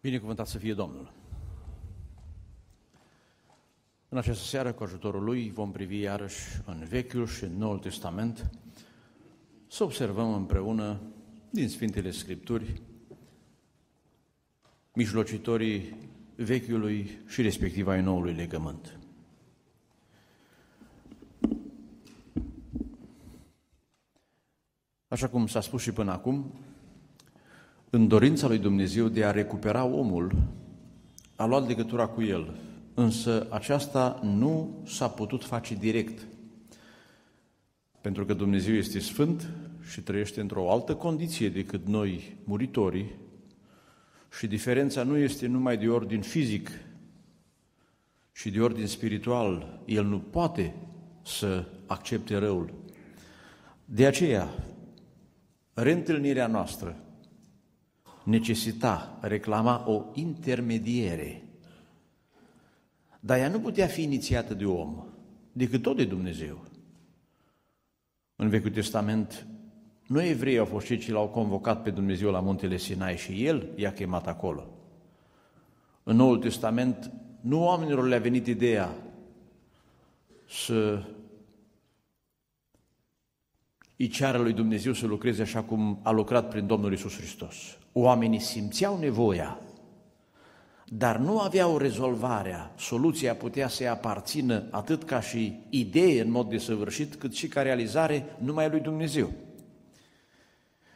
Binecuvântat să fie Domnul! În această seară, cu ajutorul Lui, vom privi iarăși în Vechiul și în Noul Testament, să observăm împreună din Sfintele Scripturi mijlocitorii Vechiului și respectiv ai Noului legământ. Așa cum s-a spus și până acum, în dorința lui Dumnezeu de a recupera omul, a luat legătura cu el, însă aceasta nu s-a putut face direct, pentru că Dumnezeu este sfânt și trăiește într-o altă condiție decât noi, muritorii, și diferența nu este numai de ordin fizic, și de ordin spiritual. El nu poate să accepte răul. De aceea, reîntâlnirea noastră necesita, reclama o intermediere. Dar ea nu putea fi inițiată de om, decât tot de Dumnezeu. În Vechiul Testament, nu evrei au fost cei ce l-au convocat pe Dumnezeu la muntele Sinai și El i-a chemat acolo. În Noul Testament, nu oamenilor le-a venit ideea să îi ceară lui Dumnezeu să lucreze așa cum a lucrat prin Domnul Isus Hristos. Oamenii simțeau nevoia, dar nu aveau rezolvarea. Soluția putea să-i aparțină atât ca și idee în mod desăvârșit, cât și ca realizare numai lui Dumnezeu.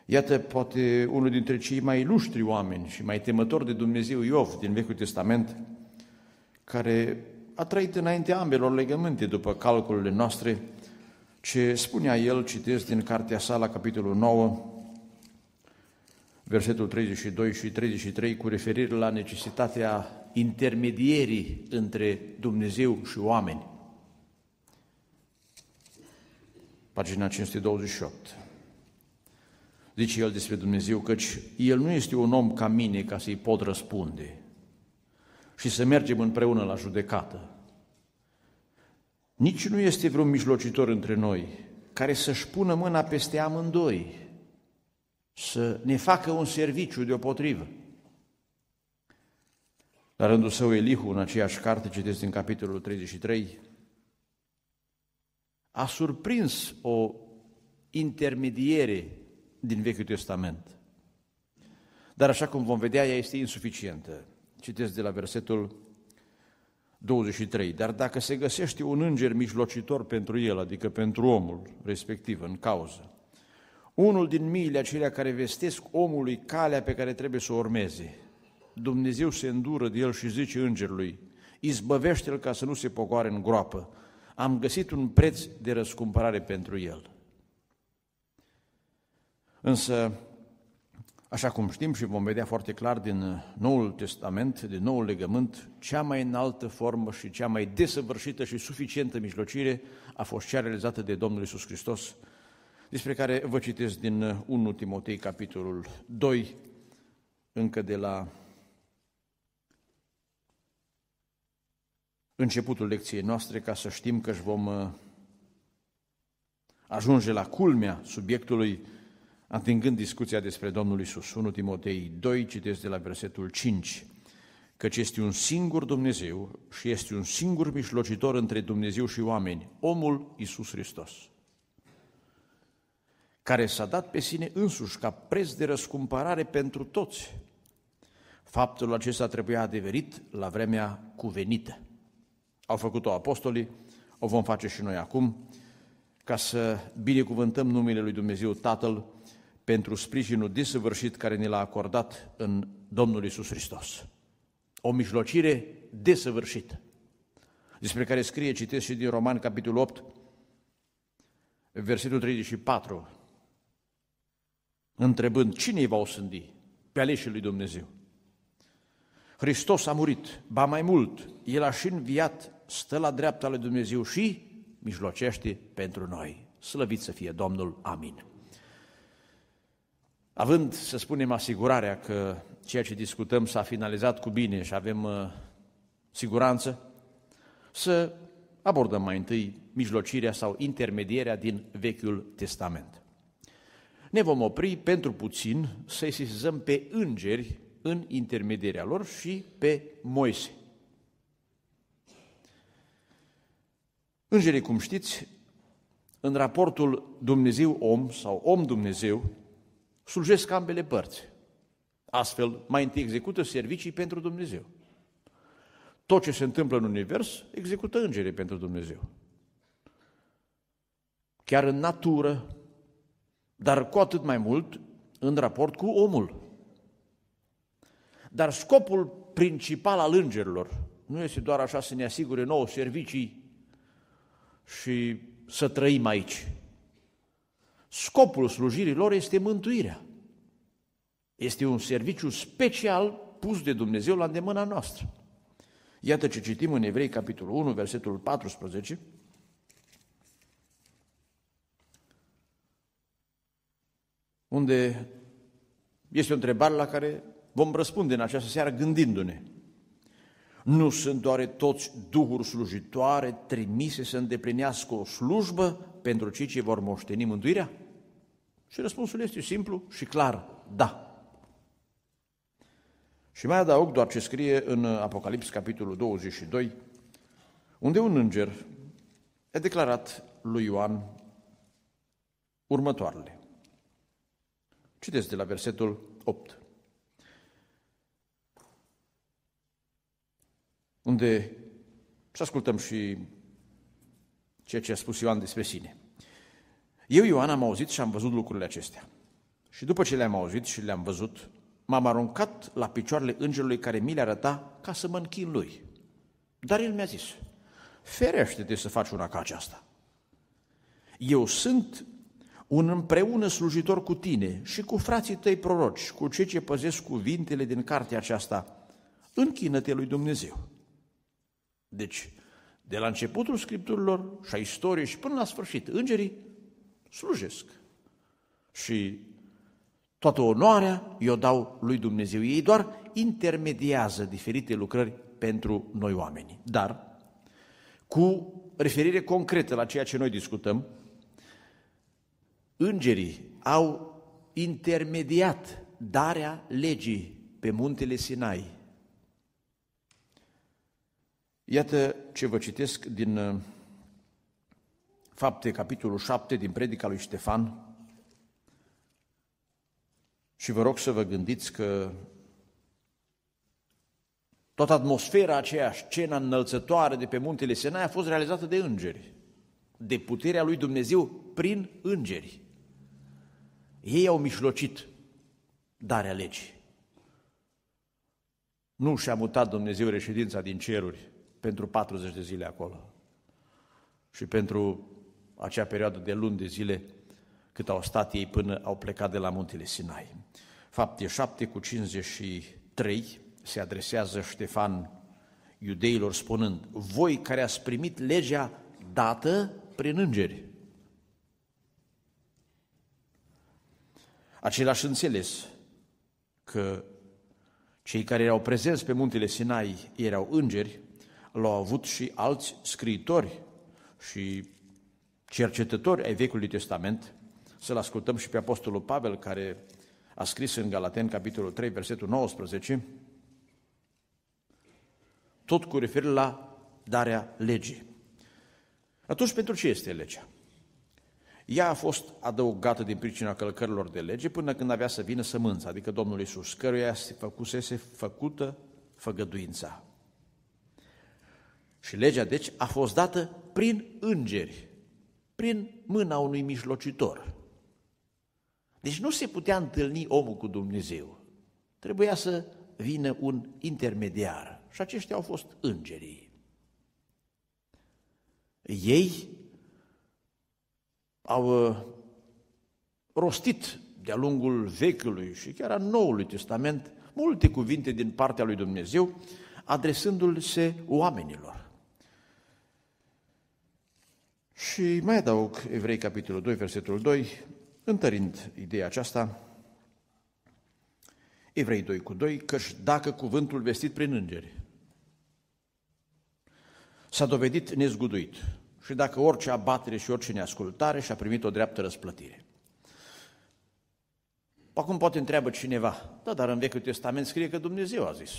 Iată, poate unul dintre cei mai ilustri oameni și mai temători de Dumnezeu, Iov, din Vechiul Testament, care a trăit înainte ambelor legământe, după calculele noastre, ce spunea el, citesc din cartea sa la capitolul 9, versetul 32 și 33, cu referire la necesitatea intermedierii între Dumnezeu și oameni. Pagina 528. Zice el despre Dumnezeu căci El nu este un om ca mine ca să-i pot răspunde și să mergem împreună la judecată. Nici nu este vreun mijlocitor între noi care să-și pună mâna peste amândoi, să ne facă un serviciu deopotrivă. La rândul său, Elihu, în aceeași carte, citesc din capitolul 33, a surprins o intermediere din Vechiul Testament. Dar așa cum vom vedea, ea este insuficientă. Citesc de la versetul 23. Dar dacă se găsește un înger mijlocitor pentru el, adică pentru omul respectiv, în cauză, unul din miile acelea care vestesc omului calea pe care trebuie să o urmeze, Dumnezeu se îndură de el și zice îngerului, izbăvește-l ca să nu se pogoare în groapă. Am găsit un preț de răscumpărare pentru el. Însă, așa cum știm și vom vedea foarte clar din Noul Testament, din Noul Legământ, cea mai înaltă formă și cea mai desăvârșită și suficientă mijlocire a fost cea realizată de Domnul Isus Hristos, despre care vă citesc din 1 Timotei, capitolul 2, încă de la începutul lecției noastre, ca să știm că își vom uh, ajunge la culmea subiectului atingând discuția despre Domnul Isus. 1 Timotei 2, citesc de la versetul 5, căci este un singur Dumnezeu și este un singur mijlocitor între Dumnezeu și oameni, omul Isus Hristos, care s-a dat pe sine însuși ca preț de răscumpărare pentru toți. Faptul acesta trebuia adeverit la vremea cuvenită. Au făcut-o apostolii, o vom face și noi acum, ca să binecuvântăm numele Lui Dumnezeu Tatăl pentru sprijinul desăvârșit care ne l-a acordat în Domnul Isus Hristos. O mijlocire desăvârșită, despre care scrie, citesc și din Roman, capitolul 8, versetul 34, întrebând cine îi va osândi pe aleșii lui Dumnezeu. Hristos a murit, ba mai mult, El a și înviat, stă la dreapta lui Dumnezeu și mijlocește pentru noi. Slăvit să fie Domnul, amin. Având, să spunem, asigurarea că ceea ce discutăm s-a finalizat cu bine și avem uh, siguranță, să abordăm mai întâi mijlocirea sau intermedierea din Vechiul Testament. Ne vom opri pentru puțin să-i sesizăm pe îngeri în intermedierea lor și pe Moise. Îngerii, cum știți, în raportul Dumnezeu-om sau om-Dumnezeu, slujesc ambele părți. Astfel, mai întâi execută servicii pentru Dumnezeu. Tot ce se întâmplă în univers, execută îngerii pentru Dumnezeu. Chiar în natură, dar cu atât mai mult în raport cu omul. Dar scopul principal al îngerilor nu este doar așa să ne asigure nouă servicii și să trăim aici. Scopul slujirii lor este mântuirea. Este un serviciu special pus de Dumnezeu la îndemâna noastră. Iată ce citim în Evrei, capitolul 1, versetul 14. Unde este o întrebare la care vom răspunde în această seară gândindu-ne. Nu sunt doar toți duhuri slujitoare trimise să îndeplinească o slujbă pentru cei ce vor moșteni mântuirea? Și răspunsul este simplu și clar, da. Și mai adaug doar ce scrie în Apocalips, capitolul 22, unde un înger a declarat lui Ioan următoarele. Citeți de la versetul 8. Unde să ascultăm și ceea ce a spus Ioan despre sine. Eu, Ioan, am auzit și am văzut lucrurile acestea. Și după ce le-am auzit și le-am văzut, m-am aruncat la picioarele îngerului care mi le arăta ca să mă închin lui. Dar el mi-a zis, ferește-te să faci una ca aceasta. Eu sunt un împreună slujitor cu tine și cu frații tăi proroci, cu cei ce păzesc cuvintele din cartea aceasta. Închină-te lui Dumnezeu. Deci, de la începutul Scripturilor și a istoriei și până la sfârșit, îngerii slujesc. Și Toată onoarea i-o dau lui Dumnezeu. Ei doar intermediază diferite lucrări pentru noi oameni. Dar, cu referire concretă la ceea ce noi discutăm, îngerii au intermediat darea legii pe muntele Sinai. Iată ce vă citesc din uh, Fapte, capitolul 7, din predica lui Ștefan, și vă rog să vă gândiți că toată atmosfera aceea, scena înălțătoare de pe muntele Sinai a fost realizată de îngeri, de puterea lui Dumnezeu prin îngeri. Ei au mișlocit darea legii. Nu și-a mutat Dumnezeu reședința din ceruri pentru 40 de zile acolo și pentru acea perioadă de luni de zile cât au stat ei până au plecat de la muntele Sinai. Fapte 7 cu 53 se adresează Ștefan iudeilor spunând, voi care ați primit legea dată prin îngeri. Același înțeles că cei care erau prezenți pe muntele Sinai erau îngeri, l-au avut și alți scriitori și cercetători ai Vechiului Testament, să-l ascultăm și pe Apostolul Pavel, care a scris în Galaten, capitolul 3, versetul 19, tot cu referire la darea legii. Atunci, pentru ce este legea? Ea a fost adăugată din pricina călcărilor de lege până când avea să vină sămânța, adică Domnul Iisus, căruia se făcusese făcută făgăduința. Și legea, deci, a fost dată prin îngeri, prin mâna unui mijlocitor. Deci nu se putea întâlni omul cu Dumnezeu. Trebuia să vină un intermediar. Și aceștia au fost îngerii. Ei au uh, rostit de-a lungul Vechiului și chiar a Noului Testament multe cuvinte din partea lui Dumnezeu, adresându-se oamenilor. Și mai adaug Evrei, capitolul 2, versetul 2, Întărind ideea aceasta, Evrei 2 cu 2, căci dacă cuvântul vestit prin îngeri s-a dovedit nezguduit și dacă orice abatere și orice neascultare și-a primit o dreaptă răsplătire. Acum poate întreabă cineva, da, dar în Vechiul Testament scrie că Dumnezeu a zis.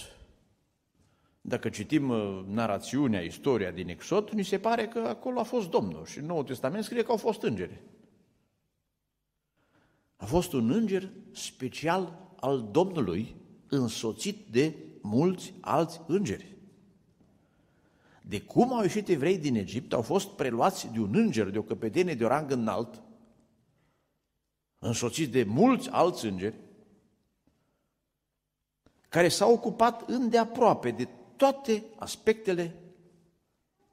Dacă citim uh, narațiunea, istoria din Exod, ni se pare că acolo a fost Domnul și în Noul Testament scrie că au fost îngeri. A fost un înger special al Domnului, însoțit de mulți alți îngeri. De cum au ieșit evrei din Egipt, au fost preluați de un înger, de o căpetenie de o rang înalt, însoțiți de mulți alți îngeri, care s-au ocupat îndeaproape de toate aspectele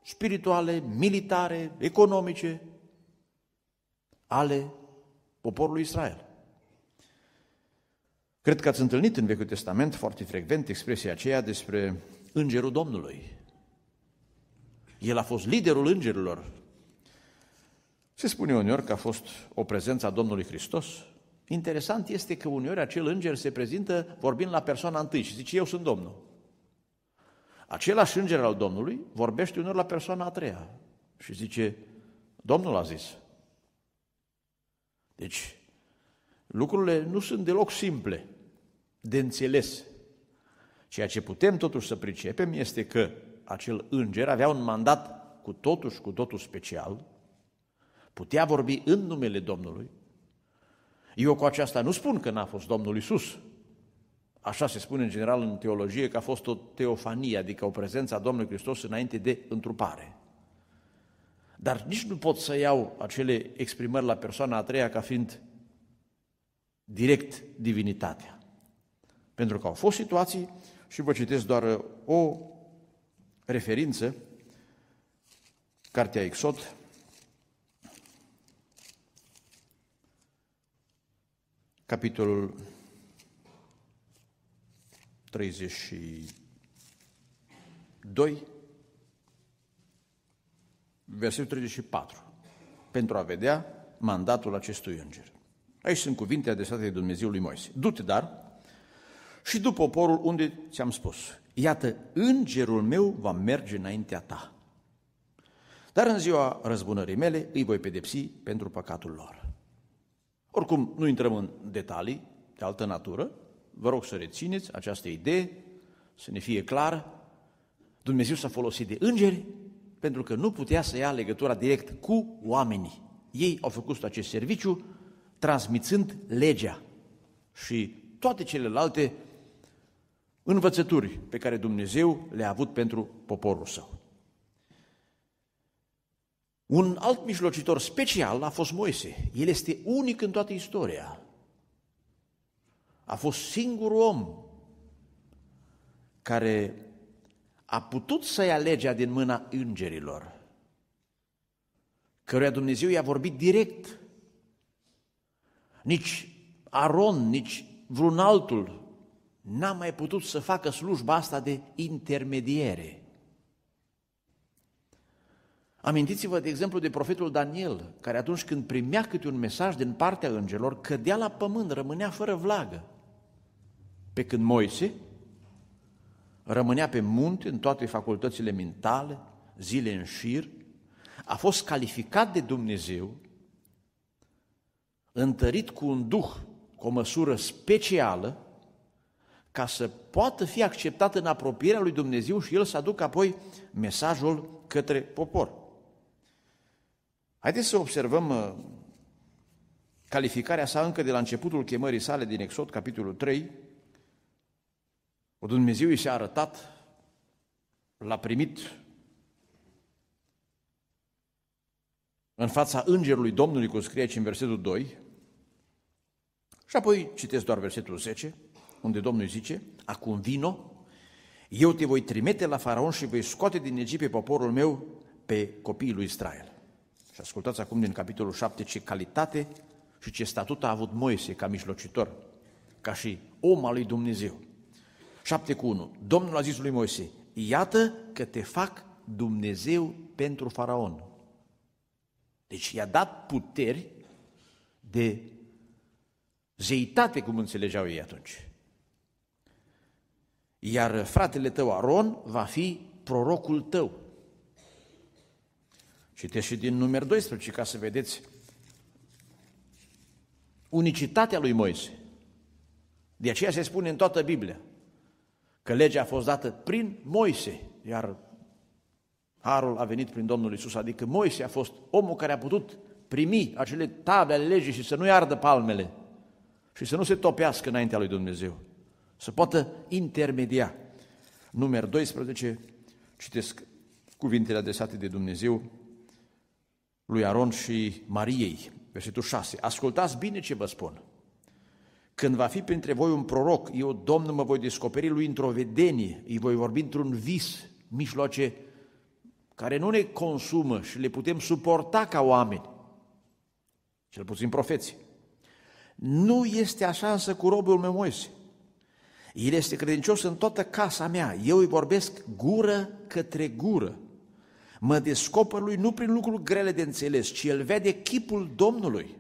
spirituale, militare, economice ale poporului Israel. Cred că ați întâlnit în Vechiul Testament foarte frecvent expresia aceea despre Îngerul Domnului. El a fost liderul îngerilor. Se spune uneori că a fost o prezență a Domnului Hristos. Interesant este că uneori acel înger se prezintă vorbind la persoana întâi și zice, eu sunt Domnul. Același înger al Domnului vorbește uneori la persoana a treia și zice, Domnul a zis. Deci, lucrurile nu sunt deloc simple de înțeles. Ceea ce putem totuși să pricepem este că acel înger avea un mandat cu totul și cu totul special, putea vorbi în numele Domnului. Eu cu aceasta nu spun că n-a fost Domnul Isus. Așa se spune în general în teologie că a fost o teofanie, adică o prezență a Domnului Hristos înainte de întrupare. Dar nici nu pot să iau acele exprimări la persoana a treia ca fiind direct divinitatea. Pentru că au fost situații și vă citesc doar o referință, Cartea Exod, capitolul 32, versetul 34, pentru a vedea mandatul acestui înger. Aici sunt cuvinte adresate de Dumnezeu lui Moise. Du-te, dar, și după poporul unde ți-am spus, iată, îngerul meu va merge înaintea ta. Dar în ziua răzbunării mele îi voi pedepsi pentru păcatul lor. Oricum, nu intrăm în detalii de altă natură, vă rog să rețineți această idee, să ne fie clar, Dumnezeu s-a folosit de îngeri pentru că nu putea să ia legătura direct cu oamenii. Ei au făcut acest serviciu transmițând legea și toate celelalte învățături pe care Dumnezeu le-a avut pentru poporul său. Un alt mijlocitor special a fost Moise. El este unic în toată istoria. A fost singurul om care a putut să ia legea din mâna îngerilor, căruia Dumnezeu i-a vorbit direct. Nici Aron, nici vreun altul n-a mai putut să facă slujba asta de intermediere. Amintiți-vă, de exemplu, de profetul Daniel, care atunci când primea câte un mesaj din partea îngerilor, cădea la pământ, rămânea fără vlagă. Pe când Moise rămânea pe munte în toate facultățile mentale, zile în șir, a fost calificat de Dumnezeu, întărit cu un duh, cu o măsură specială, ca să poată fi acceptat în apropierea lui Dumnezeu și el să aducă apoi mesajul către popor. Haideți să observăm uh, calificarea sa încă de la începutul chemării sale din Exod, capitolul 3. O Dumnezeu i s-a arătat, l-a primit în fața îngerului Domnului, cum scrie aici în versetul 2, și apoi citesc doar versetul 10, unde Domnul zice, acum vino, eu te voi trimite la faraon și voi scoate din Egipt pe poporul meu, pe copiii lui Israel. Și ascultați acum din capitolul 7 ce calitate și ce statut a avut Moise ca mijlocitor, ca și om al lui Dumnezeu. 7 cu 1. Domnul a zis lui Moise, iată că te fac Dumnezeu pentru faraon. Deci i-a dat puteri de zeitate, cum înțelegeau ei atunci. Iar fratele tău Aron va fi prorocul tău. Citeți și din număr 12 ca să vedeți unicitatea lui Moise. De aceea se spune în toată Biblia că legea a fost dată prin Moise, iar harul a venit prin Domnul Isus, adică Moise a fost omul care a putut primi acele table ale legii și să nu-i ardă palmele și să nu se topească înaintea lui Dumnezeu, să poată intermedia. Numer 12, citesc cuvintele adresate de Dumnezeu lui Aron și Mariei, versetul 6. Ascultați bine ce vă spun. Când va fi printre voi un proroc, eu, Domnul, mă voi descoperi lui într-o vedenie, îi voi vorbi într-un vis, mijloace care nu ne consumă și le putem suporta ca oameni, cel puțin profeții. Nu este așa însă cu robul meu Moise. El este credincios în toată casa mea. Eu îi vorbesc gură către gură. Mă descoper lui nu prin lucruri grele de înțeles, ci el vede chipul Domnului.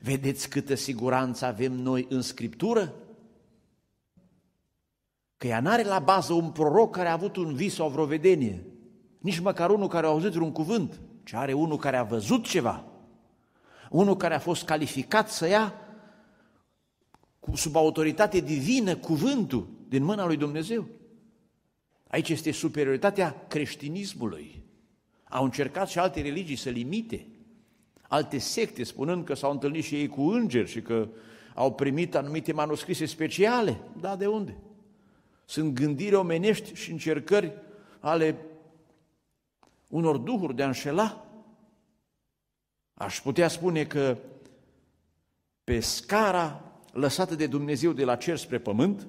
Vedeți câtă siguranță avem noi în Scriptură? Că ea n-are la bază un proroc care a avut un vis sau vreo vedenie, nici măcar unul care a auzit un cuvânt, ci are unul care a văzut ceva, unul care a fost calificat să ia sub autoritate divină cuvântul din mâna lui Dumnezeu. Aici este superioritatea creștinismului. Au încercat și alte religii să limite, alte secte spunând că s-au întâlnit și ei cu îngeri și că au primit anumite manuscrise speciale. Da, de unde? Sunt gândiri omenești și încercări ale unor duhuri de a înșela. Aș putea spune că pe scara lăsată de Dumnezeu de la cer spre pământ,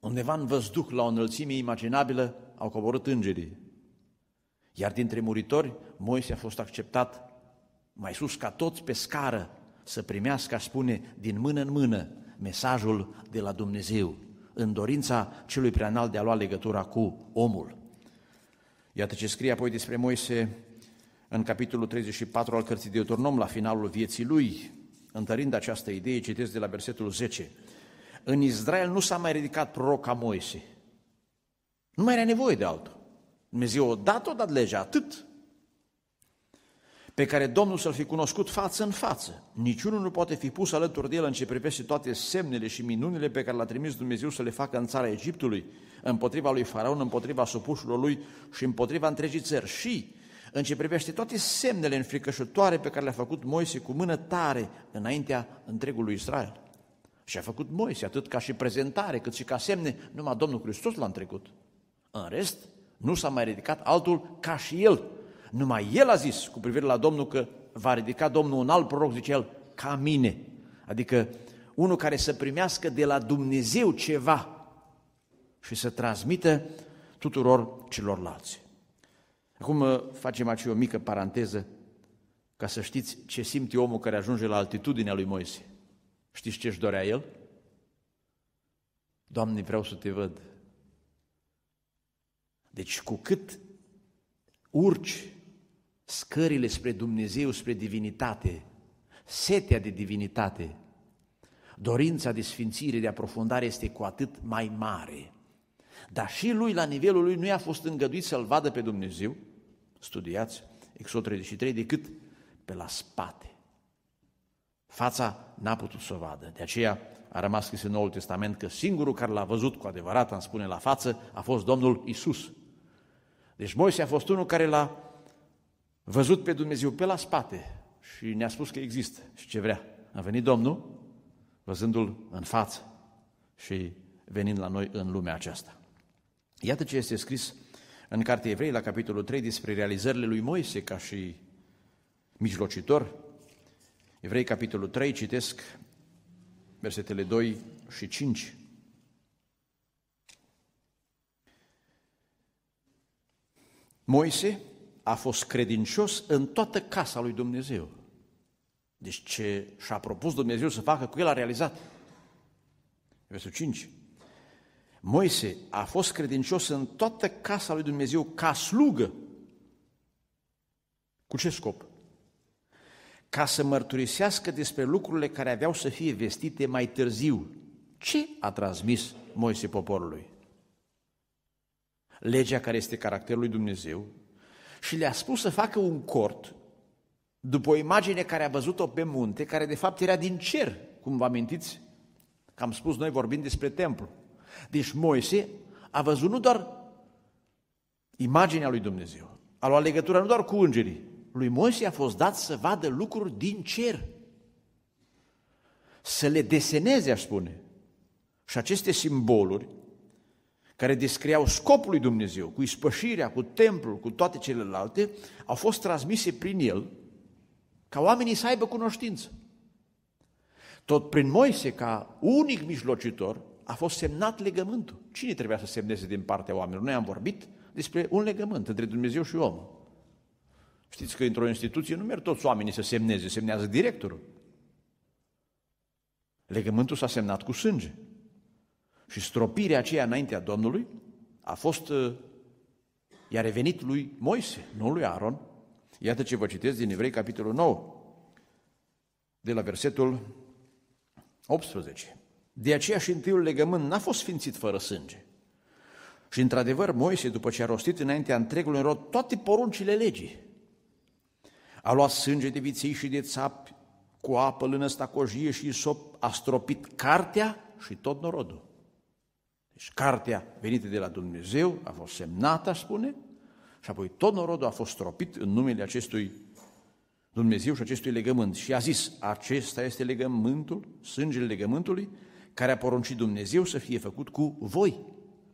undeva în văzduh, la o înălțime imaginabilă, au coborât îngerii. Iar dintre muritori, Moise a fost acceptat mai sus ca toți pe scară să primească, aș spune, din mână în mână mesajul de la Dumnezeu, în dorința celui preanalt de a lua legătura cu omul. Iată ce scrie apoi despre Moise în capitolul 34 al cărții Deuteronom, la finalul vieții lui, întărind această idee, citesc de la versetul 10. În Israel nu s-a mai ridicat proroc ca Moise. Nu mai era nevoie de altul. Dumnezeu o dat, o dat legea, atât. Pe care Domnul să-l fi cunoscut față în față. Niciunul nu poate fi pus alături de el în ce privește toate semnele și minunile pe care l-a trimis Dumnezeu să le facă în țara Egiptului, împotriva lui Faraon, împotriva supușilor lui și împotriva întregii țări. Și în ce privește toate semnele înfricoșătoare pe care le-a făcut Moise cu mână tare înaintea întregului Israel. Și a făcut Moise atât ca și prezentare, cât și ca semne, numai Domnul Hristos l-a trecut. În rest, nu s-a mai ridicat altul ca și el. Numai el a zis cu privire la Domnul că va ridica Domnul un alt proroc, zice el, ca mine. Adică unul care să primească de la Dumnezeu ceva și să transmită tuturor celorlalți. Acum uh, facem aici o mică paranteză ca să știți ce simte omul care ajunge la altitudinea lui Moise. Știți ce își dorea el? Doamne, vreau să te văd. Deci cu cât urci scările spre Dumnezeu, spre divinitate, setea de divinitate, dorința de sfințire, de aprofundare este cu atât mai mare. Dar și lui, la nivelul lui, nu i-a fost îngăduit să-L vadă pe Dumnezeu, studiați Exod 33, decât pe la spate. Fața n-a putut să o vadă. De aceea a rămas scris în Noul Testament că singurul care l-a văzut cu adevărat, am spune la față, a fost Domnul Isus. Deci Moise a fost unul care l-a văzut pe Dumnezeu pe la spate și ne-a spus că există și ce vrea. A venit Domnul văzându-l în față și venind la noi în lumea aceasta. Iată ce este scris în Cartea Evrei, la capitolul 3, despre realizările lui Moise ca și mijlocitor. Evrei, capitolul 3, citesc versetele 2 și 5. Moise a fost credincios în toată casa lui Dumnezeu. Deci ce și-a propus Dumnezeu să facă cu el a realizat. Versetul 5. Moise a fost credincios în toată casa lui Dumnezeu ca slugă. Cu ce scop? Ca să mărturisească despre lucrurile care aveau să fie vestite mai târziu. Ce a transmis Moise poporului? Legea care este caracterul lui Dumnezeu și le-a spus să facă un cort după o imagine care a văzut-o pe munte, care de fapt era din cer, cum vă amintiți Că am spus noi vorbind despre templu. Deci Moise a văzut nu doar imaginea lui Dumnezeu, a luat legătura nu doar cu îngerii. Lui Moise a fost dat să vadă lucruri din cer. Să le deseneze, aș spune. Și aceste simboluri care descriau scopul lui Dumnezeu, cu ispășirea, cu templul, cu toate celelalte, au fost transmise prin el ca oamenii să aibă cunoștință. Tot prin Moise, ca unic mijlocitor, a fost semnat legământul. Cine trebuia să semneze din partea oamenilor? Noi am vorbit despre un legământ între Dumnezeu și om. Știți că într-o instituție nu merg toți oamenii să semneze, semnează directorul. Legământul s-a semnat cu sânge. Și stropirea aceea înaintea Domnului a fost, uh, i-a revenit lui Moise, nu lui Aaron. Iată ce vă citesc din Evrei, capitolul 9, de la versetul 18. De aceea și întâiul legământ n-a fost sfințit fără sânge. Și într-adevăr, Moise, după ce a rostit înaintea întregului rod toate poruncile legii, a luat sânge de viței și de țapi cu apă, lână, stacojie și isop, a stropit cartea și tot norodul. Deci cartea venită de la Dumnezeu a fost semnată, spune, și apoi tot norodul a fost stropit în numele acestui Dumnezeu și acestui legământ. Și a zis, acesta este legământul, sângele legământului, care a poruncit Dumnezeu să fie făcut cu voi.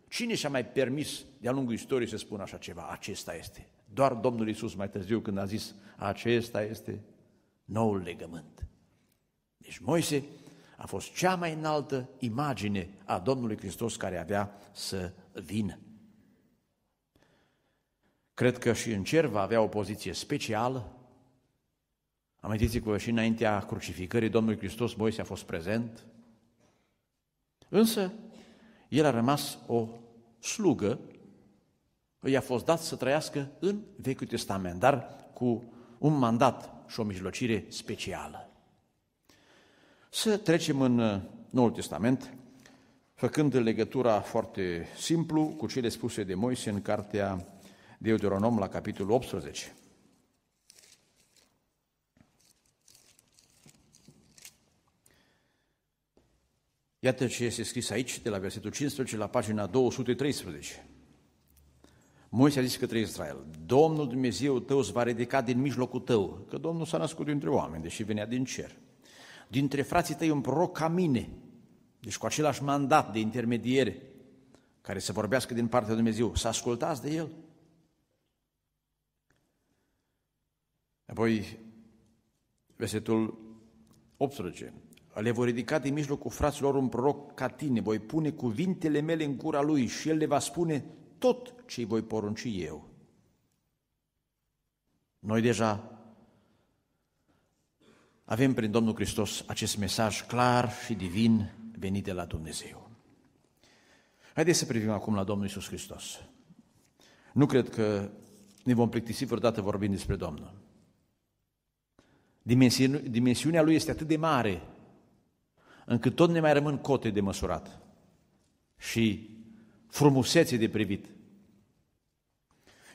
Cine și-a mai permis de-a lungul istoriei să spună așa ceva? Acesta este. Doar Domnul Isus mai târziu când a zis, acesta este noul legământ. Deci Moise a fost cea mai înaltă imagine a Domnului Hristos care avea să vină. Cred că și în cer va avea o poziție specială. Amintiți-vă și înaintea crucificării Domnului Hristos, Moise a fost prezent. Însă, el a rămas o slugă, i-a fost dat să trăiască în Vechiul Testament, dar cu un mandat și o mijlocire specială. Să trecem în uh, Noul Testament, făcând legătura foarte simplu cu cele spuse de Moise în cartea Deuteronom la capitolul 18. Iată ce este scris aici, de la versetul 15 la pagina 213. Moise a zis către Israel, Domnul Dumnezeu tău îți va ridica din mijlocul tău, că Domnul s-a născut dintre oameni, deși venea din cer dintre frații tăi un proroc ca mine, deci cu același mandat de intermediere, care să vorbească din partea lui Dumnezeu, să ascultați de el. Apoi, versetul 18. Le voi ridica din mijlocul fraților un proroc ca tine, voi pune cuvintele mele în gura lui și el le va spune tot ce îi voi porunci eu. Noi deja avem prin Domnul Hristos acest mesaj clar și divin venit de la Dumnezeu. Haideți să privim acum la Domnul Isus Hristos. Nu cred că ne vom plictisi vreodată vorbind despre Domnul. Dimensiunea Lui este atât de mare, încât tot ne mai rămân cote de măsurat și frumusețe de privit.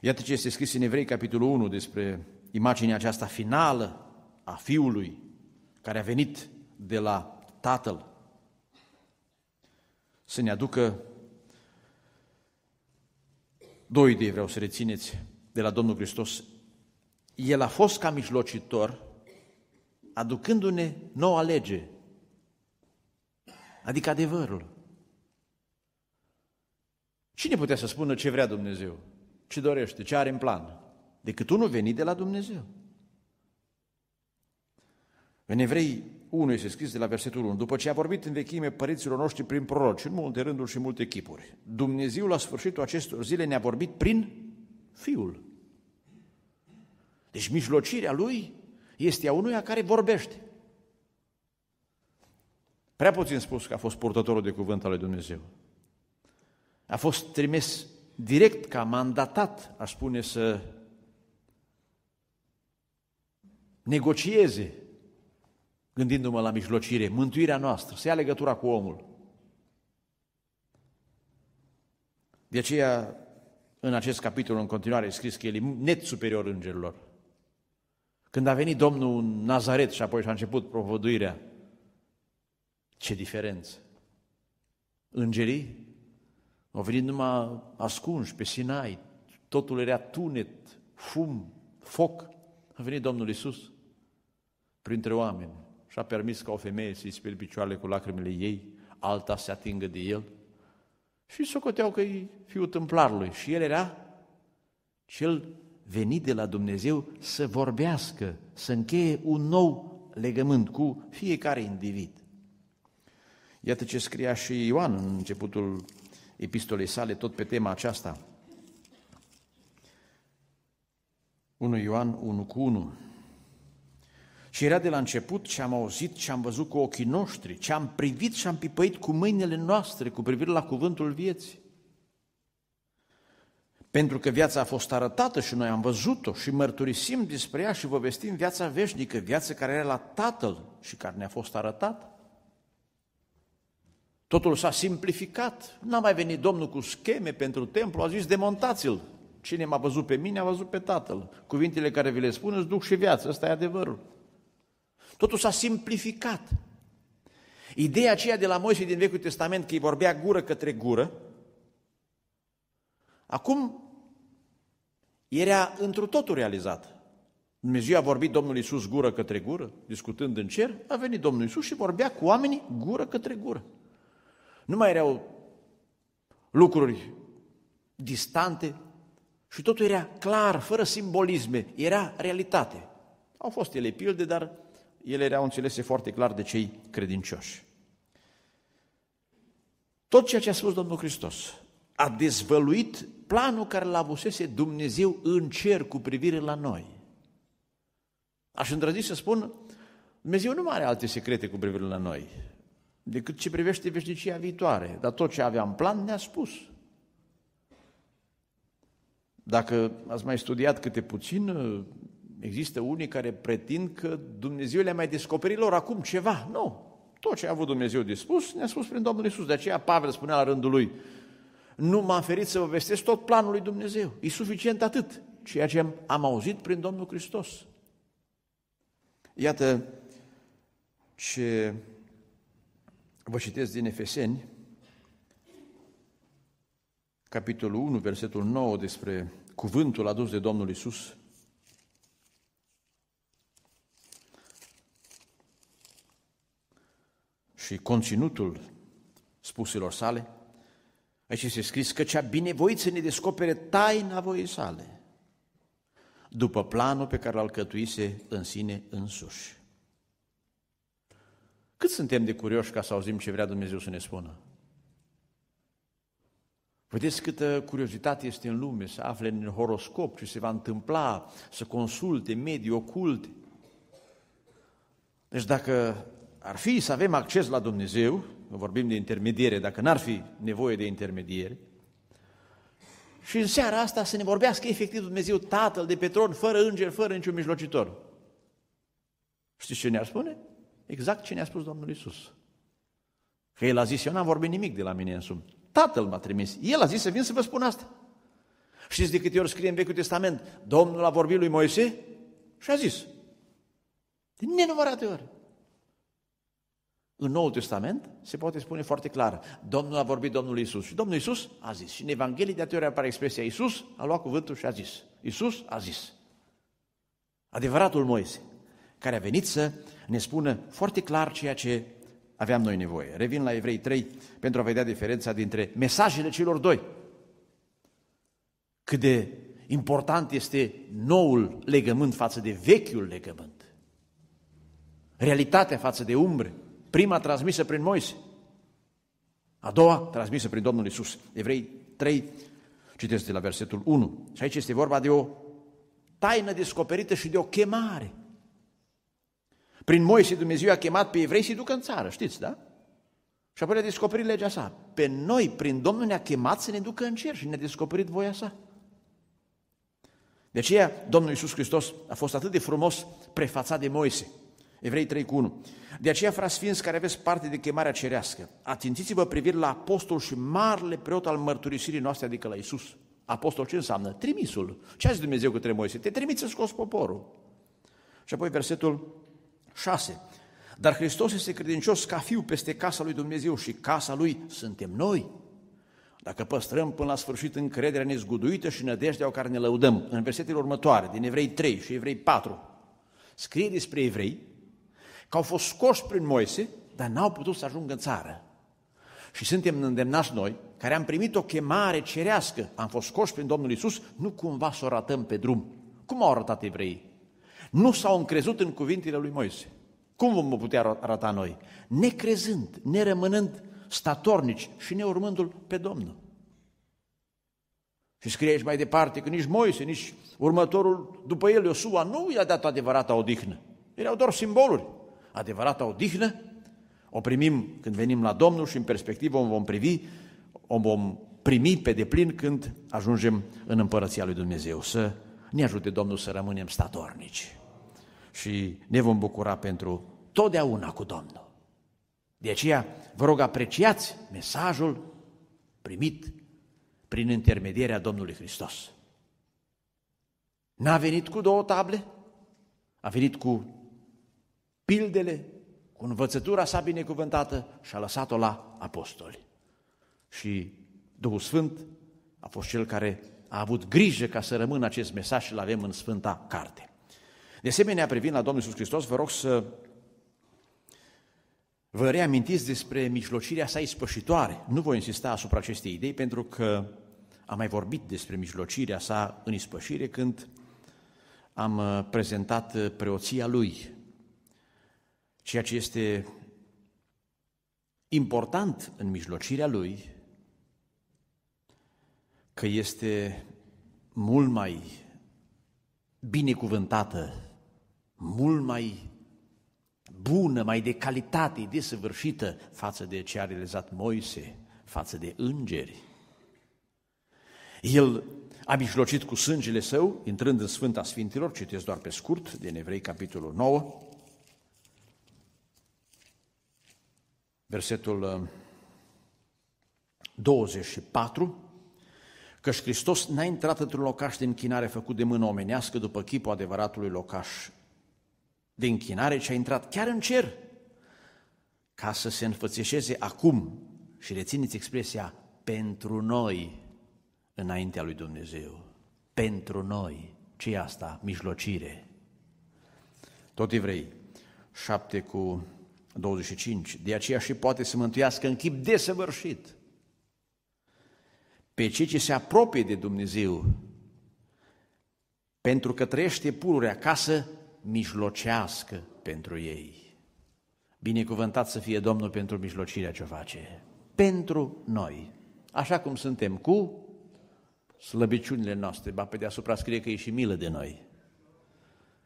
Iată ce este scris în Evrei, capitolul 1, despre imaginea aceasta finală a Fiului care a venit de la Tatăl să ne aducă două idei vreau să rețineți de la Domnul Hristos. El a fost ca mijlocitor, aducându-ne noua lege, adică adevărul. Cine putea să spună ce vrea Dumnezeu, ce dorește, ce are în plan, decât unul venit de la Dumnezeu? În Evrei 1 este scris de la versetul 1, după ce a vorbit în vechime părinților noștri prin proroci, în multe rânduri și multe chipuri, Dumnezeu la sfârșitul acestor zile ne-a vorbit prin Fiul. Deci mijlocirea Lui este a unuia care vorbește. Prea puțin spus că a fost purtătorul de cuvânt al lui Dumnezeu. A fost trimis direct ca mandatat, aș spune, să negocieze gândindu-mă la mijlocire, mântuirea noastră, să ia legătura cu omul. De aceea, în acest capitol, în continuare, e scris că el e net superior îngerilor. Când a venit Domnul în Nazaret și apoi și-a început propovăduirea, ce diferență! Îngerii au venit numai ascunși pe Sinai, totul era tunet, fum, foc. A venit Domnul Isus printre oameni și a permis ca o femeie să-i speli picioarele cu lacrimile ei, alta să se atingă de el și socoteau că e fiul tâmplarului și el era cel venit de la Dumnezeu să vorbească, să încheie un nou legământ cu fiecare individ. Iată ce scria și Ioan în începutul epistolei sale, tot pe tema aceasta. 1 Ioan 1 cu 1. Și era de la început ce am auzit, ce am văzut cu ochii noștri, ce am privit și am pipăit cu mâinile noastre cu privire la cuvântul vieții. Pentru că viața a fost arătată și noi am văzut-o și mărturisim despre ea și vă vestim viața veșnică, viața care era la Tatăl și care ne-a fost arătată. Totul s-a simplificat. N-a mai venit Domnul cu scheme pentru templu, a zis demontați-l. Cine m-a văzut pe mine, a văzut pe Tatăl. Cuvintele care vi le spun îți duc și viață, ăsta e adevărul. Totul s-a simplificat. Ideea aceea de la Moise din Vechiul Testament, că îi vorbea gură către gură, acum era întru totul realizat. Dumnezeu a vorbit Domnul Iisus gură către gură, discutând în cer, a venit Domnul Iisus și vorbea cu oamenii gură către gură. Nu mai erau lucruri distante și totul era clar, fără simbolisme, era realitate. Au fost ele pilde, dar ele erau înțelese foarte clar de cei credincioși. Tot ceea ce a spus Domnul Hristos a dezvăluit planul care l-a avusese Dumnezeu în cer cu privire la noi. Aș îndrăzi să spun, Dumnezeu nu mai are alte secrete cu privire la noi decât ce privește veșnicia viitoare. Dar tot ce aveam plan ne-a spus. Dacă ați mai studiat câte puțin, există unii care pretind că Dumnezeu le-a mai descoperit lor acum ceva. Nu. Tot ce a avut Dumnezeu de spus, ne-a spus prin Domnul Isus. De aceea Pavel spunea la rândul lui, nu m-am ferit să vă vestesc tot planul lui Dumnezeu. E suficient atât, ceea ce am auzit prin Domnul Hristos. Iată ce Vă citesc din Efeseni, capitolul 1, versetul 9, despre cuvântul adus de Domnul Isus. Și conținutul spuselor sale, aici este scris că cea binevoit să ne descopere taina voii sale, după planul pe care l-a alcătuise în sine însuși. Cât suntem de curioși ca să auzim ce vrea Dumnezeu să ne spună? Vedeți câtă curiozitate este în lume să afle în horoscop ce se va întâmpla, să consulte medii oculte. Deci dacă ar fi să avem acces la Dumnezeu, vorbim de intermediere, dacă n-ar fi nevoie de intermediere, și în seara asta să ne vorbească efectiv Dumnezeu Tatăl de pe tron, fără înger, fără niciun mijlocitor. Știți ce ne-ar spune? Exact ce ne-a spus Domnul Isus. Că El a zis, eu n-am vorbit nimic de la mine însumi. Tatăl m-a trimis. El a zis să vin să vă spun asta. Știți de câte ori scrie în Vechiul Testament, Domnul a vorbit lui Moise și a zis. De nenumărate ori. În Noul Testament se poate spune foarte clar, Domnul a vorbit Domnul Isus și Domnul Isus a zis. Și în Evanghelie de ori apare expresia Isus, a luat cuvântul și a zis. Isus a zis. Adevăratul Moise care a venit să ne spună foarte clar ceea ce aveam noi nevoie. Revin la Evrei 3 pentru a vedea diferența dintre mesajele celor doi. Cât de important este noul legământ față de vechiul legământ. Realitatea față de umbre. Prima transmisă prin Moise. A doua transmisă prin Domnul Isus. Evrei 3, citesc de la versetul 1. Și aici este vorba de o taină descoperită și de o chemare. Prin Moise Dumnezeu a chemat pe evrei să-i ducă în țară, știți, da? Și apoi a descoperit legea sa. Pe noi, prin Domnul, ne-a chemat să ne ducă în cer și ne-a descoperit voia sa. De aceea, Domnul Iisus Hristos a fost atât de frumos prefațat de Moise. Evrei 3 cu 1. De aceea, frați sfinți care aveți parte de chemarea cerească, atințiți-vă priviri la apostol și marele preot al mărturisirii noastre, adică la Iisus. Apostol ce înseamnă? Trimisul. Ce a zis Dumnezeu către Moise? Te trimiți să scoți poporul. Și apoi versetul 6. Dar Hristos este credincios ca fiu peste casa lui Dumnezeu și casa lui suntem noi. Dacă păstrăm până la sfârșit încrederea nezguduită și nădejdea cu care ne lăudăm, în versetele următoare, din Evrei 3 și Evrei 4, scrie despre evrei că au fost scoși prin Moise, dar n-au putut să ajungă în țară. Și suntem îndemnați noi, care am primit o chemare cerească, am fost scoși prin Domnul Isus, nu cumva să o ratăm pe drum. Cum au arătat evreii? Nu s-au încrezut în cuvintele lui Moise. Cum vom putea arăta noi? Necrezând, nerămânând statornici și neurmându-L pe Domnul. Și scrie aici mai departe că nici Moise, nici următorul după el, Iosua, nu i-a dat adevărata odihnă. Erau doar simboluri. Adevărata odihnă o primim când venim la Domnul și în perspectivă o vom privi, o vom primi pe deplin când ajungem în împărăția lui Dumnezeu. Să ne ajute Domnul să rămânem statornici și ne vom bucura pentru totdeauna cu Domnul. De aceea, vă rog, apreciați mesajul primit prin intermedierea Domnului Hristos. N-a venit cu două table, a venit cu pildele, cu învățătura sa binecuvântată și a lăsat-o la apostoli. Și Duhul Sfânt a fost cel care a avut grijă ca să rămână acest mesaj și l avem în Sfânta Carte. De asemenea, privind la Domnul Iisus Hristos, vă rog să vă reamintiți despre mijlocirea sa ispășitoare. Nu voi insista asupra acestei idei, pentru că am mai vorbit despre mijlocirea sa în ispășire când am uh, prezentat uh, preoția lui. Ceea ce este important în mijlocirea lui, că este mult mai binecuvântată, mult mai bună, mai de calitate, desăvârșită față de ce a realizat Moise, față de îngeri. El a mijlocit cu sângele său, intrând în Sfânta Sfintilor, citesc doar pe scurt, din Evrei, capitolul 9, versetul 24, uh, căci Hristos n-a intrat într-un locaș de închinare făcut de mână omenească după chipul adevăratului locaș de închinare, ci a intrat chiar în cer ca să se înfățișeze acum, și rețineți expresia, pentru noi, înaintea lui Dumnezeu. Pentru noi. ce e asta? Mijlocire. Tot evrei, 7 cu 25. De aceea și poate să mântuiască în chip desăvârșit pe cei ce se apropie de Dumnezeu, pentru că trăiește pururea ca să mijlocească pentru ei. Binecuvântat să fie Domnul pentru mijlocirea ce face. Pentru noi, așa cum suntem cu slăbiciunile noastre, ba pe deasupra scrie că e și milă de noi.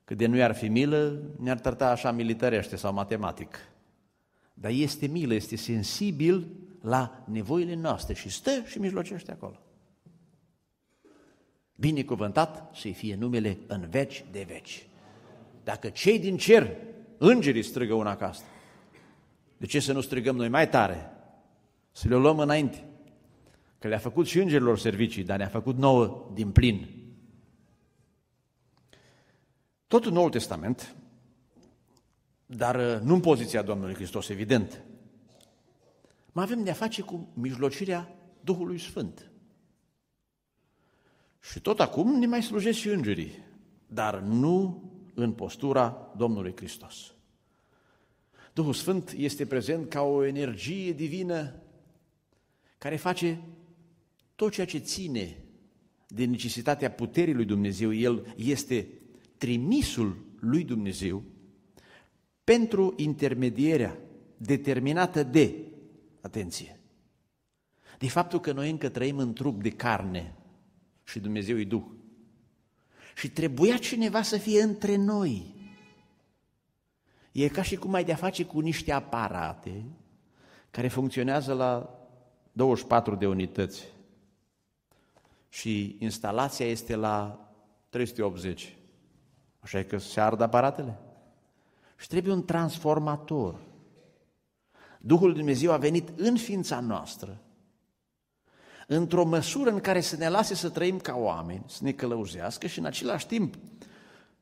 Că de nu ar fi milă, ne-ar trata așa militărește sau matematic. Dar este milă, este sensibil la nevoile noastre și stă și mijlocește acolo. Binecuvântat să-i fie numele în veci de veci. Dacă cei din cer, îngerii strigă una ca asta, de ce să nu strigăm noi mai tare? Să le luăm înainte. Că le-a făcut și îngerilor servicii, dar ne-a făcut nouă din plin. Tot în Noul Testament, dar uh, nu în poziția Domnului Hristos, evident, mai avem de-a face cu mijlocirea Duhului Sfânt. Și tot acum ne mai slujesc și îngerii, dar nu în postura Domnului Hristos. Duhul Sfânt este prezent ca o energie divină care face tot ceea ce ține de necesitatea puterii lui Dumnezeu. El este trimisul lui Dumnezeu pentru intermedierea determinată de, atenție, de faptul că noi încă trăim în trup de carne și Dumnezeu e Duh. Și trebuia cineva să fie între noi. E ca și cum ai de-a face cu niște aparate care funcționează la 24 de unități și instalația este la 380. Așa e că se ard aparatele. Și trebuie un transformator. Duhul Dumnezeu a venit în ființa noastră într-o măsură în care să ne lase să trăim ca oameni, să ne călăuzească și în același timp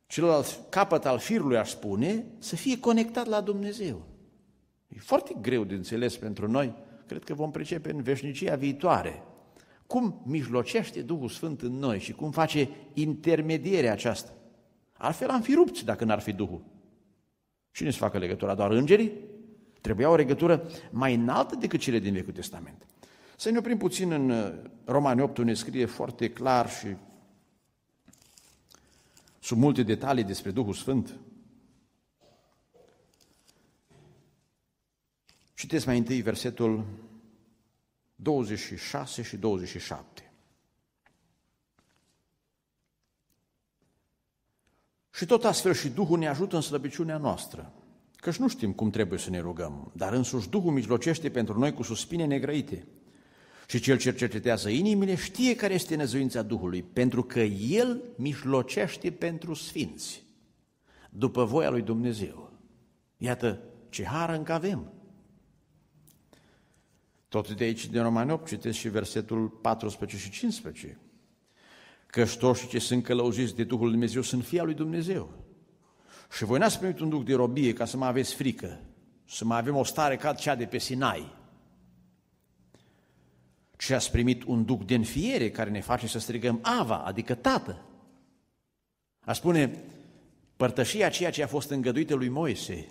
celălalt capăt al firului, aș spune, să fie conectat la Dumnezeu. E foarte greu de înțeles pentru noi, cred că vom pricepe în veșnicia viitoare. Cum mijlocește Duhul Sfânt în noi și cum face intermedierea aceasta. Altfel am fi rupți dacă n-ar fi Duhul. Cine să facă legătura? Doar îngerii? Trebuia o legătură mai înaltă decât cele din Vechiul Testament. Să ne oprim puțin în uh, Romani 8, unde scrie foarte clar și sub multe detalii despre Duhul Sfânt. Citesc mai întâi versetul 26 și 27. Și tot astfel și Duhul ne ajută în slăbiciunea noastră, căci nu știm cum trebuie să ne rugăm, dar însuși Duhul mijlocește pentru noi cu suspine negrăite. Și cel ce cercetează inimile știe care este năzuința Duhului, pentru că El mijlocește pentru sfinți, după voia lui Dumnezeu. Iată ce har încă avem. Tot de aici, din Romani 8, citesc și versetul 14 și 15. Că toți ce sunt călăuziți de Duhul Dumnezeu sunt fia lui Dumnezeu. Și voi n-ați primit un duc de robie ca să mă aveți frică, să mai avem o stare ca cea de pe Sinai, ci ați primit un duc de înfiere care ne face să strigăm Ava, adică Tată. A spune, părtășia ceea ce a fost îngăduită lui Moise,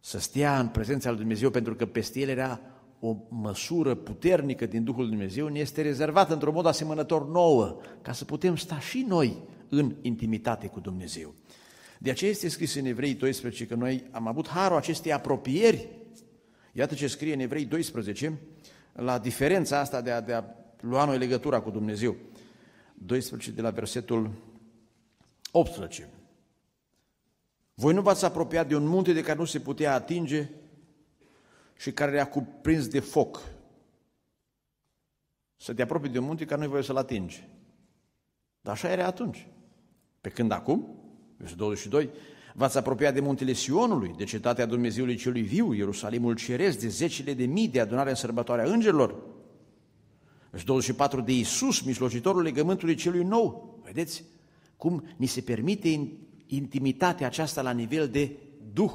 să stea în prezența lui Dumnezeu pentru că peste el era o măsură puternică din Duhul Dumnezeu, ne este rezervată într-un mod asemănător nouă, ca să putem sta și noi în intimitate cu Dumnezeu. De aceea este scris în Evrei 12 că noi am avut harul acestei apropieri. Iată ce scrie în Evrei 12, la diferența asta de a, de a lua noi legătura cu Dumnezeu. 12 de la versetul 18. Voi nu v-ați apropiat de un munte de care nu se putea atinge și care le-a cuprins de foc. Să te apropii de un munte care nu-i voie să-l atingi. Dar așa era atunci. Pe când acum, versetul 22, v-ați apropiat de muntele Sionului, de cetatea Dumnezeului celui viu, Ierusalimul ceresc, de zecile de mii de adunare în sărbătoarea îngerilor. Versetul 24, de Iisus, mijlocitorul legământului celui nou. Vedeți cum ni se permite intimitatea aceasta la nivel de Duh.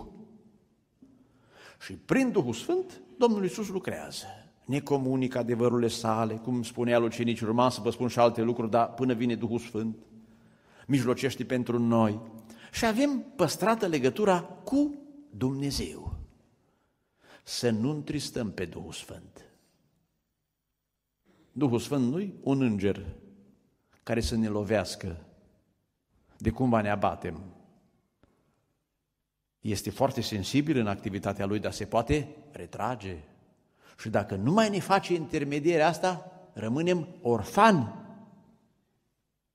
Și prin Duhul Sfânt, Domnul Iisus lucrează. Ne comunică adevărurile sale, cum spunea lui Cenici, urma să vă spun și alte lucruri, dar până vine Duhul Sfânt, mijlocește pentru noi. Și avem păstrată legătura cu Dumnezeu. Să nu întristăm pe Duhul Sfânt. Duhul Sfânt nu un înger care să ne lovească de cumva ne abatem, este foarte sensibil în activitatea lui, dar se poate retrage. Și dacă nu mai ne face intermedierea asta, rămânem orfani.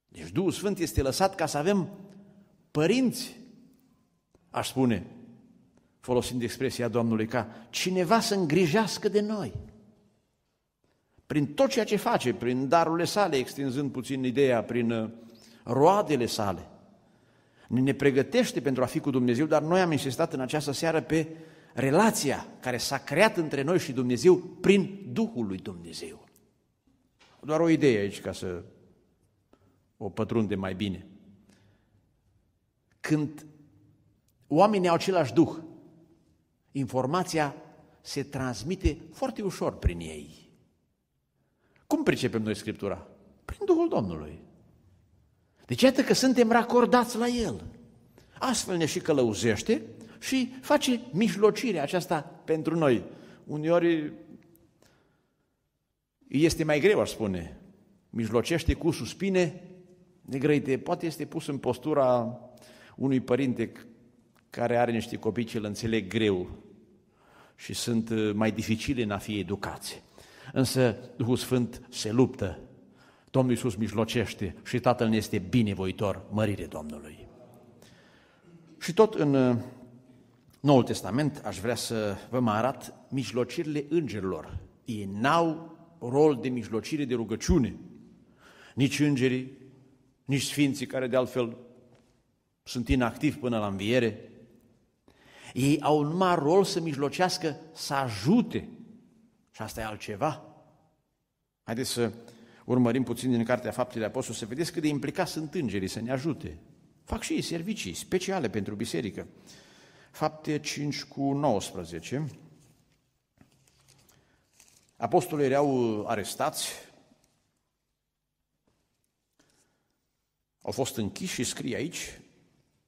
Deci Duhul Sfânt este lăsat ca să avem părinți, aș spune, folosind expresia Domnului, ca cineva să îngrijească de noi. Prin tot ceea ce face, prin darurile sale, extinzând puțin ideea, prin uh, roadele sale ne pregătește pentru a fi cu Dumnezeu, dar noi am insistat în această seară pe relația care s-a creat între noi și Dumnezeu prin Duhul lui Dumnezeu. Doar o idee aici ca să o pătrunde mai bine. Când oamenii au același Duh, informația se transmite foarte ușor prin ei. Cum pricepem noi Scriptura? Prin Duhul Domnului. Deci iată că suntem racordați la El. Astfel ne și călăuzește și face mijlocirea aceasta pentru noi. Uneori este mai greu, aș spune. Mijlocește cu suspine negrăite. Poate este pus în postura unui părinte care are niște copii ce îl înțeleg greu și sunt mai dificile în a fi educați. Însă Duhul Sfânt se luptă Domnul Iisus mijlocește și Tatăl ne este binevoitor, mărire Domnului. Și tot în uh, Noul Testament aș vrea să vă mai arăt mijlocirile îngerilor. Ei n-au rol de mijlocire de rugăciune. Nici îngerii, nici sfinții care de altfel sunt inactivi până la înviere. Ei au numai rol să mijlocească, să ajute. Și asta e altceva. Haideți să urmărim puțin din Cartea Faptele Apostolului, să vedeți cât de implicați sunt îngerii să ne ajute. Fac și ei servicii speciale pentru biserică. Fapte 5 cu 19. Apostolii erau arestați, au fost închiși și scrie aici,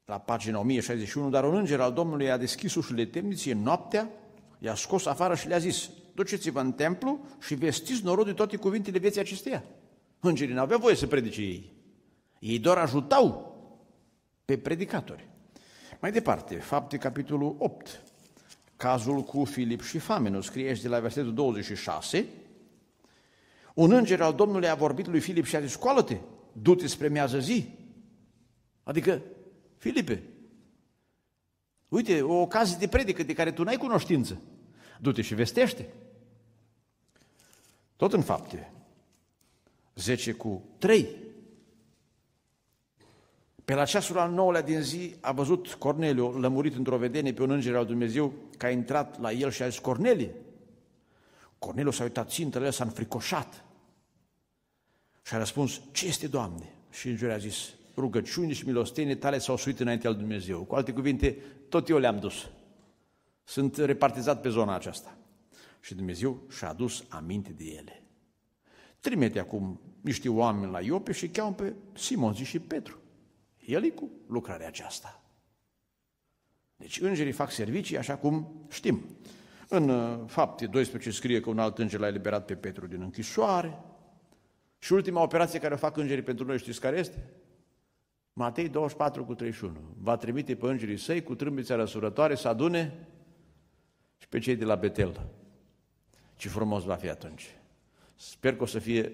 la pagina 1061, dar un înger al Domnului a deschis ușile temniței noaptea, i-a scos afară și le-a zis, duceți-vă în templu și vestiți norodul toate cuvintele vieții acesteia. Îngerii n-aveau voie să predice ei. Ei doar ajutau pe predicatori. Mai departe, fapte capitolul 8, cazul cu Filip și Famenu, scrie de la versetul 26, un înger al Domnului a vorbit lui Filip și a zis, scoală-te, du-te spre miază zi. Adică, Filipe, uite, o ocazie de predică de care tu n-ai cunoștință, du-te și vestește. Tot în fapte, 10 cu 3, pe la ceasul al nouălea din zi a văzut Corneliu, lămurit într-o vedenie pe un înger al Dumnezeu, că a intrat la el și a zis, Cornelie. Corneliu s-a uitat țintă la el, s-a înfricoșat. Și a răspuns, ce este, Doamne? Și îngerul a zis, rugăciuni și milostenie tale s-au suit înainte al Dumnezeu. Cu alte cuvinte, tot eu le-am dus. Sunt repartizat pe zona aceasta. Și Dumnezeu și-a adus aminte de ele. Trimite acum niște oameni la Iope și cheamă pe Simon și Petru. El e cu lucrarea aceasta. Deci îngerii fac servicii așa cum știm. În uh, fapte 12 scrie că un alt înger l-a eliberat pe Petru din închisoare. Și ultima operație care o fac îngerii pentru noi, știți care este? Matei 24 cu 31. Va trimite pe îngerii săi cu trâmbița răsurătoare să adune și pe cei de la Betel. Ce frumos va fi atunci. Sper că o să fie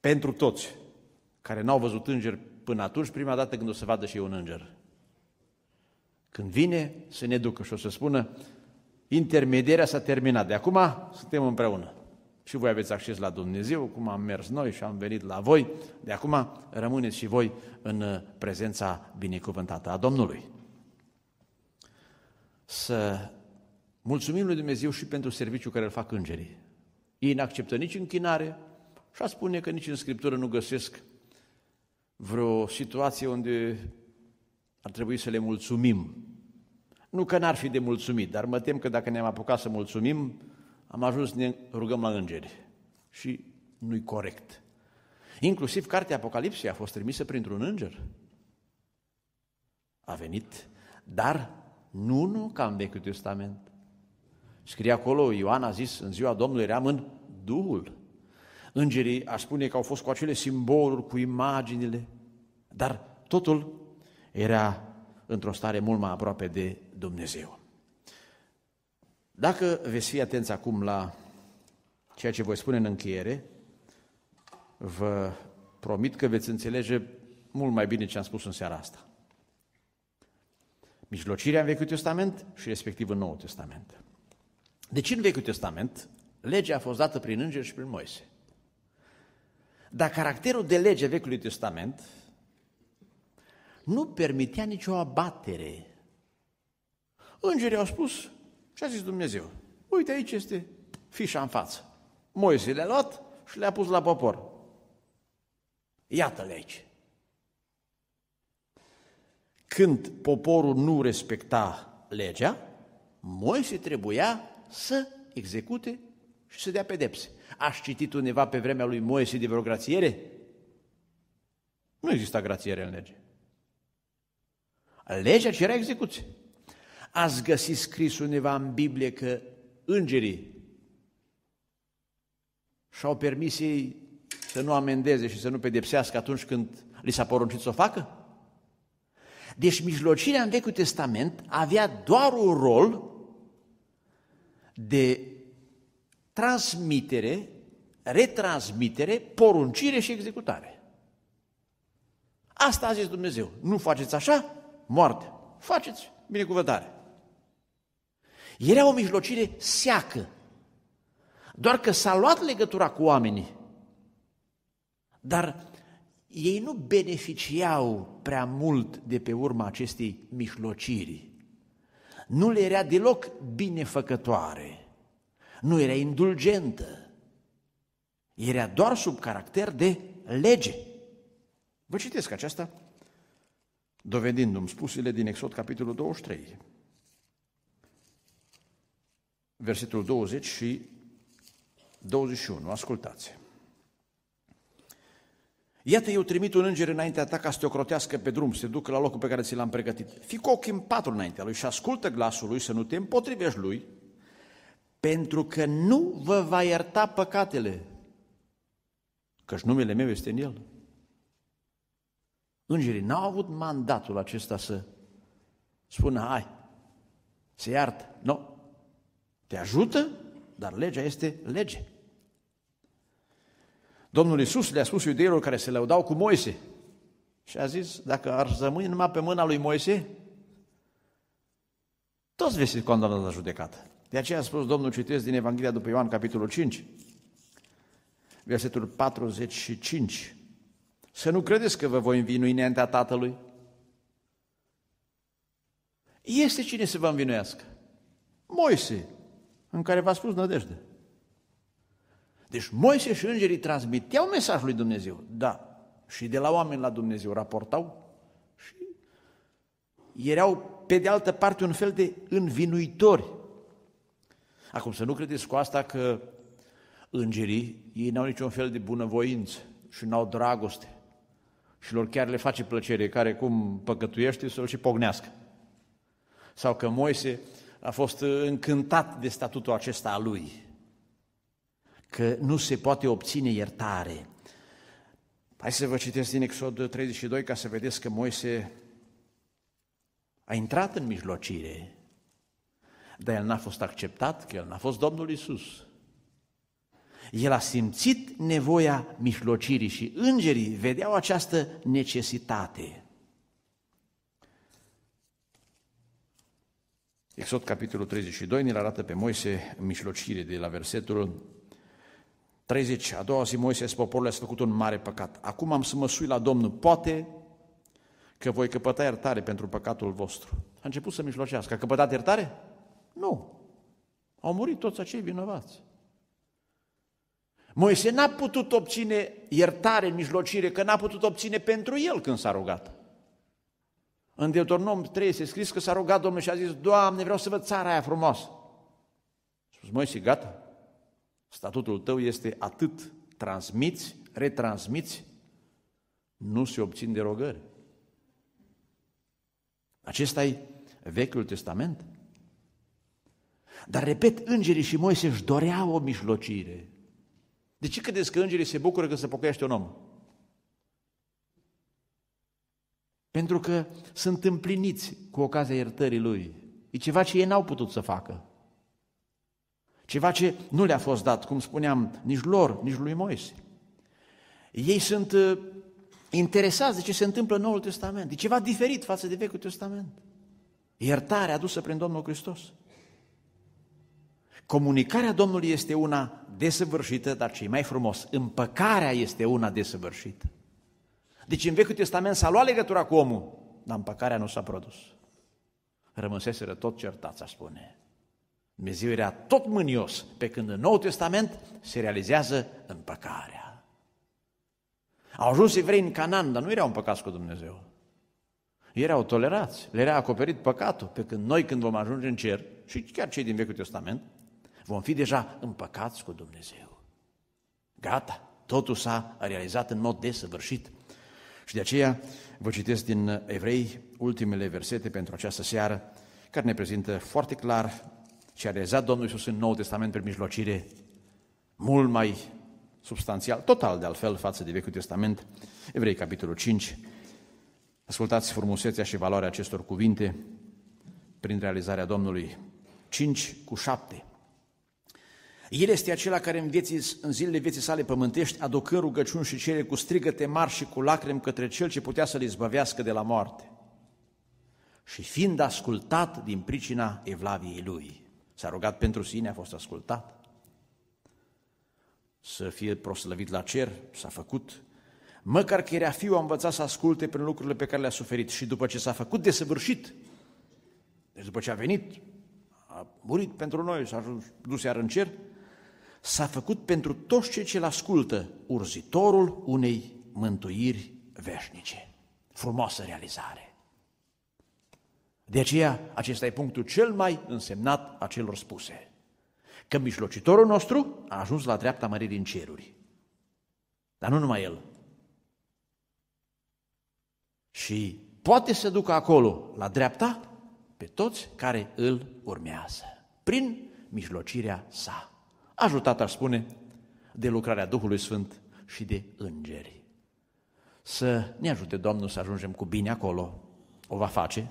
pentru toți care n-au văzut îngeri până atunci, prima dată când o să vadă și eu un înger. Când vine, să ne ducă și o să spună, intermedierea s-a terminat, de acum suntem împreună. Și voi aveți acces la Dumnezeu, cum am mers noi și am venit la voi, de acum rămâneți și voi în prezența binecuvântată a Domnului. Să mulțumim lui Dumnezeu și pentru serviciul care îl fac îngerii. Ei n-acceptă nici închinare și a spune că nici în Scriptură nu găsesc vreo situație unde ar trebui să le mulțumim. Nu că n-ar fi de mulțumit, dar mă tem că dacă ne-am apucat să mulțumim, am ajuns să ne rugăm la îngeri. Și nu-i corect. Inclusiv cartea Apocalipsei a fost trimisă printr-un înger. A venit, dar nu, nu ca în Vechiul Testament. Scrie acolo, Ioan a zis, în ziua Domnului eram în Duhul. Îngerii, aș spune că au fost cu acele simboluri, cu imaginile, dar totul era într-o stare mult mai aproape de Dumnezeu. Dacă veți fi atenți acum la ceea ce voi spune în încheiere, vă promit că veți înțelege mult mai bine ce am spus în seara asta. Mijlocirea în Vechiul Testament și respectiv în Noul Testament. Deci în Vechiul Testament, legea a fost dată prin îngeri și prin Moise. Dar caracterul de lege Vechiului Testament nu permitea nicio abatere. Îngerii au spus și a zis Dumnezeu, uite aici este fișa în față. Moise le-a luat și le-a pus la popor. Iată-le aici. Când poporul nu respecta legea, Moise trebuia să execute și să dea pedepse. Aș citit undeva pe vremea lui Moise de vreo grațiere? Nu exista grațiere în lege. Legea cerea execuție. Ați găsit scris undeva în Biblie că îngerii și-au permis ei să nu amendeze și să nu pedepsească atunci când li s-a poruncit să o facă? Deci mijlocirea în Vechiul Testament avea doar un rol de transmitere, retransmitere, poruncire și executare. Asta a zis Dumnezeu. Nu faceți așa, moarte. Faceți binecuvântare. Era o mijlocire seacă. Doar că s-a luat legătura cu oamenii. Dar ei nu beneficiau prea mult de pe urma acestei mijlociri. Nu le era deloc binefăcătoare. Nu era indulgentă. Era doar sub caracter de lege. Vă citesc aceasta dovedindu-mi spusele din Exod capitolul 23, versetul 20 și 21. Ascultați! Iată, eu trimit un înger înaintea ta ca să te ocrotească pe drum, să te ducă la locul pe care ți l-am pregătit. Fii cu ochii în patru înaintea lui și ascultă glasul lui, să nu te împotrivești lui, pentru că nu vă va ierta păcatele, căci numele meu este în el. Îngerii n-au avut mandatul acesta să spună, hai, se iartă. Nu. Te ajută, dar legea este lege. Domnul Iisus le-a spus iudeilor care se lăudau cu Moise și a zis, dacă ar rămâne numai pe mâna lui Moise, toți veți fi condamnați la judecată. De aceea a spus Domnul, citesc din Evanghelia după Ioan, capitolul 5, versetul 45. Să nu credeți că vă voi învinui înaintea Tatălui. Este cine să vă învinuiască? Moise, în care v-a spus nădejde. Deci Moise și îngerii transmiteau mesajul lui Dumnezeu, da, și de la oameni la Dumnezeu raportau și erau pe de altă parte un fel de învinuitori. Acum să nu credeți cu asta că îngerii, ei n-au niciun fel de bunăvoință și n-au dragoste și lor chiar le face plăcere care cum păcătuiește să-l și pognească. Sau că Moise a fost încântat de statutul acesta al lui că nu se poate obține iertare. Hai să vă citesc din Exod 32 ca să vedeți că Moise a intrat în mijlocire, dar el n-a fost acceptat, că el n-a fost Domnul Isus. El a simțit nevoia mijlocirii și îngerii vedeau această necesitate. Exod capitolul 32 ne arată pe Moise în mijlocire de la versetul 30. A doua zi Moise și poporul a făcut un mare păcat. Acum am să mă sui la Domnul. Poate că voi căpăta iertare pentru păcatul vostru. A început să mijlocească. A căpătat iertare? Nu. Au murit toți acei vinovați. Moise n-a putut obține iertare în mijlocire, că n-a putut obține pentru el când s-a rugat. În Deuteronom 3 se scris că s-a rugat Domnul și a zis, Doamne, vreau să văd țara aia frumoasă. A spus, Moise, gata, Statutul tău este atât transmiți, retransmiți, nu se obțin derogări. Acesta e Vechiul Testament. Dar, repet, îngerii și Moise își doreau o mijlocire. De ce credeți că îngerii se bucură când se pocăiește un om? Pentru că sunt împliniți cu ocazia iertării lui. E ceva ce ei n-au putut să facă. Ceva ce nu le-a fost dat, cum spuneam, nici lor, nici lui Moise. Ei sunt uh, interesați de ce se întâmplă în Noul Testament. E ceva diferit față de Vechiul Testament. Iertarea adusă prin Domnul Hristos. Comunicarea Domnului este una desăvârșită, dar ce mai frumos, împăcarea este una desăvârșită. Deci în Vechiul Testament s-a luat legătura cu omul, dar împăcarea nu s-a produs. Rămăseseră tot certați, a spune. Dumnezeu era tot mânios, pe când în Noul Testament se realizează împăcarea. Au ajuns evrei în Canaan, dar nu erau împăcați cu Dumnezeu. Erau tolerați, le era acoperit păcatul, pe când noi când vom ajunge în cer, și chiar cei din Vechiul Testament, vom fi deja împăcați cu Dumnezeu. Gata, totul s-a realizat în mod desăvârșit. Și de aceea vă citesc din Evrei ultimele versete pentru această seară, care ne prezintă foarte clar ce a realizat Domnul Iisus în Noul Testament prin mijlocire mult mai substanțial, total de altfel față de Vechiul Testament, Evrei, capitolul 5. Ascultați frumusețea și valoarea acestor cuvinte prin realizarea Domnului. 5 cu 7. El este acela care în, vieții, în zilele vieții sale pământești, aducând rugăciuni și cere cu strigăte mari și cu lacrimi către cel ce putea să-l izbăvească de la moarte. Și fiind ascultat din pricina evlaviei lui. S-a rugat pentru sine, a fost ascultat. Să fie proslăvit la cer, s-a făcut. Măcar că era fiu, a învățat să asculte prin lucrurile pe care le-a suferit. Și după ce s-a făcut desăvârșit, deci după ce a venit, a murit pentru noi, s-a ajuns, dus iar în cer, s-a făcut pentru toți cei ce-l ascultă urzitorul unei mântuiri veșnice. Frumoasă realizare. De aceea, acesta e punctul cel mai însemnat a celor spuse. Că mijlocitorul nostru a ajuns la dreapta mării din ceruri. Dar nu numai el. Și poate să ducă acolo, la dreapta, pe toți care îl urmează, prin mijlocirea sa. Ajutat, aș spune, de lucrarea Duhului Sfânt și de îngeri. Să ne ajute Domnul să ajungem cu bine acolo, o va face,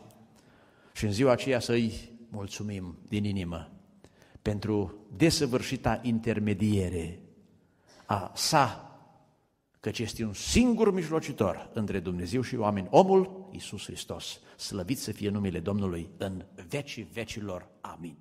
și în ziua aceea să-i mulțumim din inimă pentru desăvârșita intermediere a sa, căci este un singur mijlocitor între Dumnezeu și oameni, omul Iisus Hristos. Slăvit să fie numele Domnului în vecii vecilor. Amin.